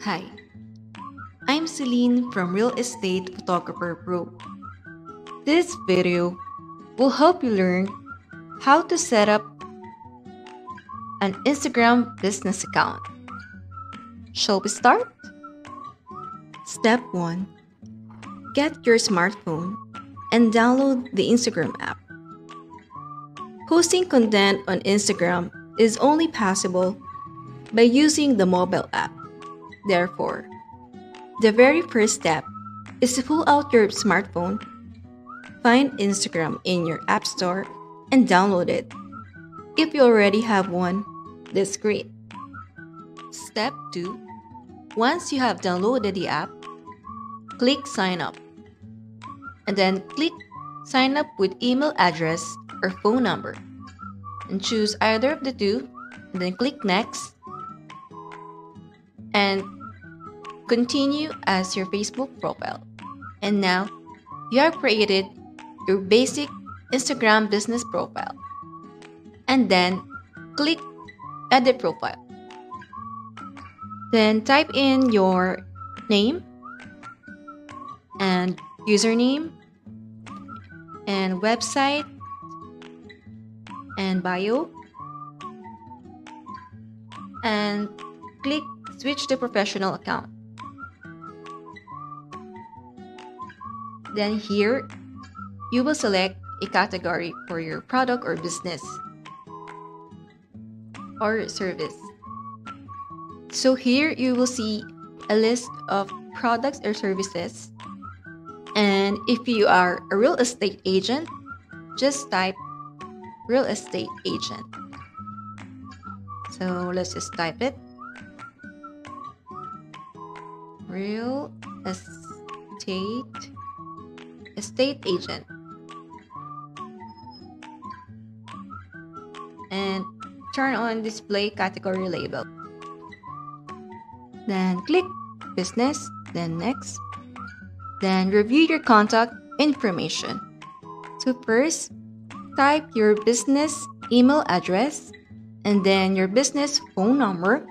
Hi, I'm Celine from Real Estate Photographer Pro. This video will help you learn how to set up an Instagram business account. Shall we start? Step 1 Get your smartphone and download the Instagram app. Posting content on Instagram is only possible by using the mobile app. Therefore, the very first step is to pull out your smartphone, find Instagram in your App Store, and download it. If you already have one, that's great. Step 2 Once you have downloaded the app, click Sign Up. And then click Sign Up with email address or phone number. And choose either of the two, and then click Next and continue as your Facebook profile. And now you have created your basic Instagram business profile. And then click Edit Profile. Then type in your name and username and website and bio and click switch to professional account. Then here, you will select a category for your product or business or service. So here you will see a list of products or services. And if you are a real estate agent, just type real estate agent. So let's just type it. Real estate estate agent. And turn on display category label. Then click business, then next. Then review your contact information. So first, type your business email address and then your business phone number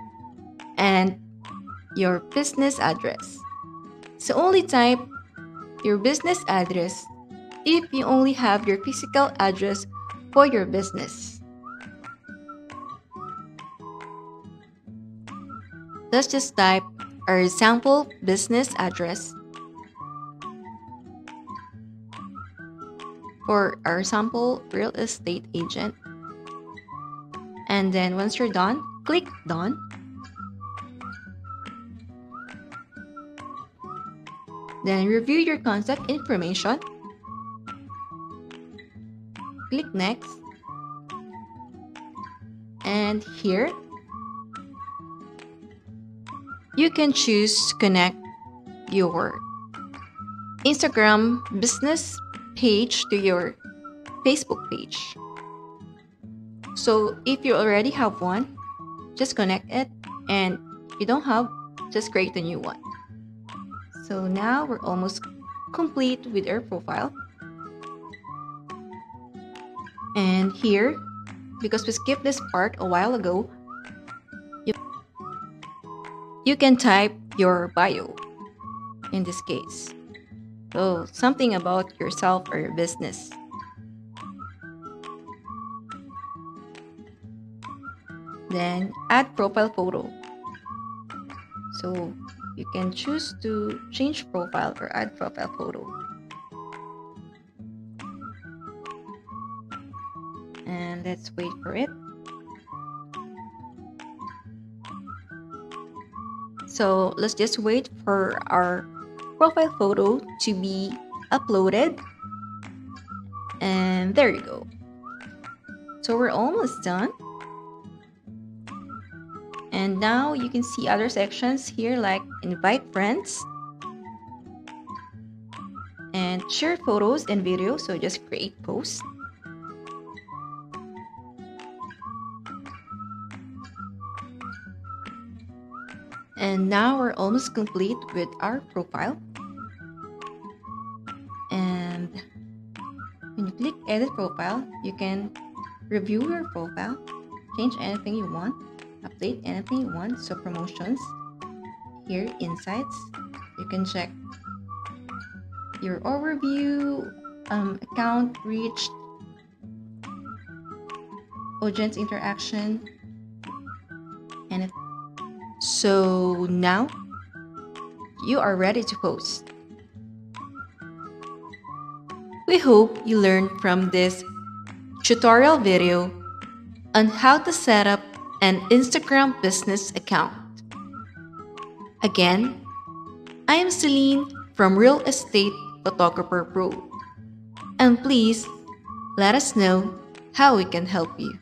and your business address. So only type your business address if you only have your physical address for your business. Let's just type our sample business address for our sample real estate agent. And then once you're done, click Done. Then review your contact information. Click Next. And here, you can choose to connect your Instagram business page to your Facebook page. So if you already have one, just connect it, and if you don't have, just create a new one. So now we're almost complete with our profile. And here, because we skipped this part a while ago, you, you can type your bio in this case. So something about yourself or your business. Then add profile photo. So you can choose to change profile or add profile photo. And let's wait for it. So let's just wait for our profile photo to be uploaded. And there you go. So we're almost done. And now you can see other sections here like invite friends and share photos and videos. So just create posts. And now we're almost complete with our profile. And when you click edit profile, you can review your profile, change anything you want update anything you want so promotions here, Insights. You can check your overview, um, account reached, audience interaction, and. So now you are ready to post. We hope you learned from this tutorial video on how to set up an Instagram business account. Again, I am Celine from Real Estate Photographer Pro. And please let us know how we can help you.